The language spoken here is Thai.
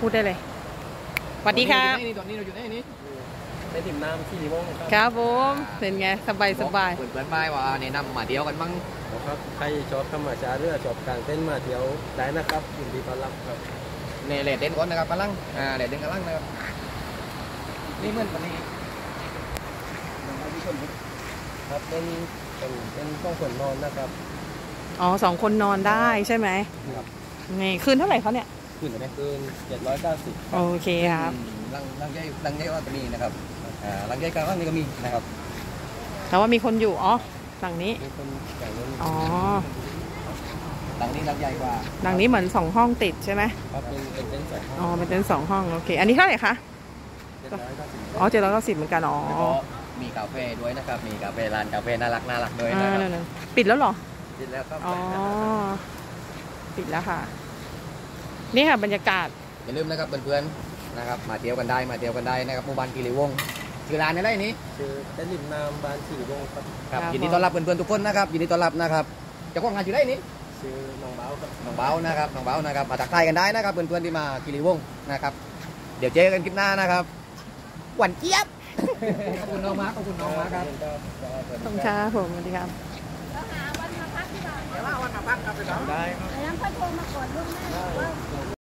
พูดได้เลยสวัสดีครับตอนนี้เราอยู่ไหนนี่เป็นติ่มน้ำที่วงครับครับผมเป็นไงสบายสบายเปิดเปิดป้ายว่าแนะนำมาเที่ยวกันมั้งครับใครชอบธรรมชาติเรือชอบกางเต้นท์มาเที่ยวได้นะครับยินดีต้อนรับครับในเลดเด่นก่อนนะครับกำลังอ่าเลดเด่นกำลังนะครับนี่เหมือนวันนี้ครับเป็นเป็นเป็นต้องส่วนนอนนะครับอ๋อสองคนนอนได้ใช่ไหมครับนี่คืนเท่าไหร่เขาเนี่ย ขึ้นไหมคืนเจ็ดร้อยเก้าสิบโอเคครับลังลังใหญ่ลังใหญ่ว่าก็มีนะครับอ่าลังใหญ่กลางนี่ก็มีนะครับ แต่ว่ามีคนอยู่อ๋อหลังนี้มีคนอย่างนั้นอ๋อลังนี้ลังใหญ่กว่าหลังนี้เหมือนสองห้องติดใช่ไหมครับเป็นเป็นเต็นท์สองห้อ๋อองเป็นเต็นท์สองห้องโอเค อันนี้เท่าไหร่คะเจ็ดร้อยเก้าสิบอ๋อเจ็ดร้อยเก้าสิบเหมือนกันอ๋อแล้วก็มีกาแฟด้วยนะครับ มีกาแฟร้านกาแฟน่ารักน่ารักด้วยอ่านะครับนั่นๆปิดแล้วเหรอกินแล้วครับอ๋อปิดแล้วค่ะ นี่ค่ะบรรยากาศ อย่าลืมนะครับเพื่อนๆนะครับมาเที่ยวกันได้มาเที่ยวกันได้นะครับหมู่บ้านกิริวงศ์ชื่อร้านอะไรนี่คือเต้นท์ริมน้ำบานสี่วงครับครับครับยินดีต้อนรับเพื่อนๆทุกคนนะครับยินดีต้อนรับนะครับเจ้าของงานอยู่ได้นี่ชื่อน้องเบ้าครับน้องเบานะครับน้องเบานะครับมาตักทายกันได้นะครับเพื่อนๆที่มากิริวงศ์นะครับ เดี๋ยวเจอกันคลิปหน้านะครับหวานเจี๊ยบขอบคุณน้องมาร์คขอบคุณน้องมาร์คครับขอบคุณครับผมสวัสดีครับแล้ว หาวันมาพักที่บ้านเดี๋ยวว่าวันมาพักครับพี่น้องได้แล้วค่อยโทรมาก่อนล่วงหน้าว่า